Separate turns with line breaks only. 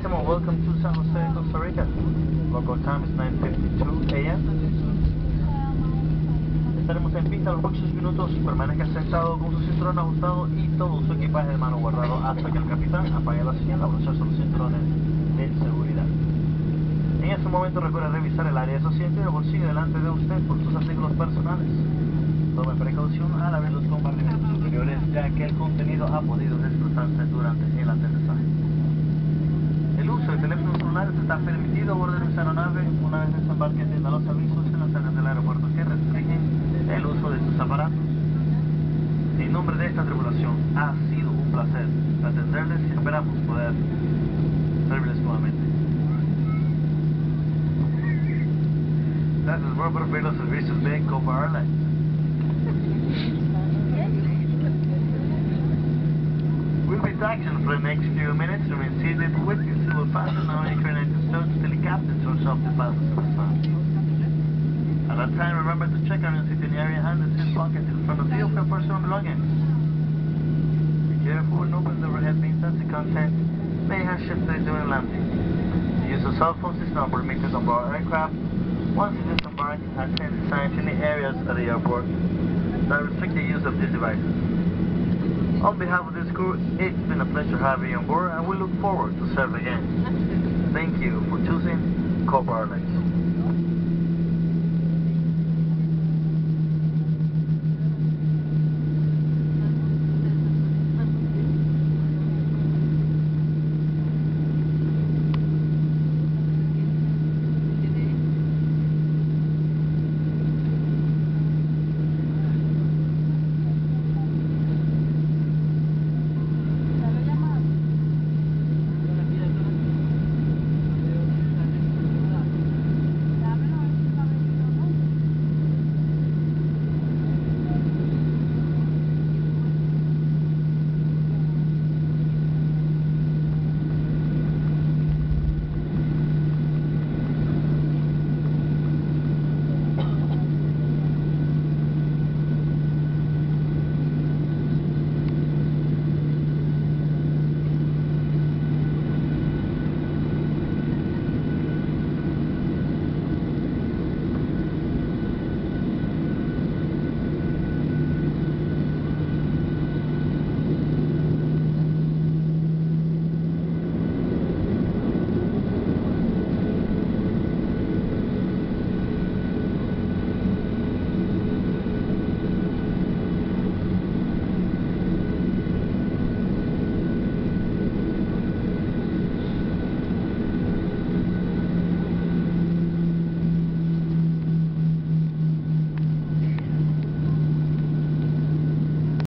gentlemen, welcome to San Jose, Costa Rica. Local time is 9.52 a.m. Estaremos en pista los próximos minutos. Permanezca sentado con su cinturón ajustado y todo su equipaje de mano guardado hasta que el capitán apague la señal abrochar los cinturones de seguridad. En este momento recuerda revisar el área de su asiento y el bolsillo delante de usted por sus artículos personales. Tome precaución al abrir los compartimentos superiores ya que el contenido ha podido desplazarse durante el aterrizaje. El uso de teléfonos celulares está permitido a bordo de nuestra aeronave una vez desembarque atienda los avisos en las áreas del aeropuerto que restringen el uso de sus aparatos. En nombre de esta tripulación, ha sido un placer atenderles y esperamos poder servirles nuevamente. Gracias por preferir los servicios de Copa Airlines. We'll taxiing for the next few minutes. and Remain seated with your seatbelt fastened on your current stones till the captain turns off the sign. At that time, remember to check on your seating area and the seat pocket in front of you for personal belongings. Be careful when opening the overhead bins as the content may have shifted during landing. Use of cell phones is not permitted on board aircraft. Once you disembark, attend signs in the areas at the airport that restrict the use of these devices. On behalf of this crew, it's been a pleasure having you on board and we look forward to serve again. Thank you for choosing Copa Airlines.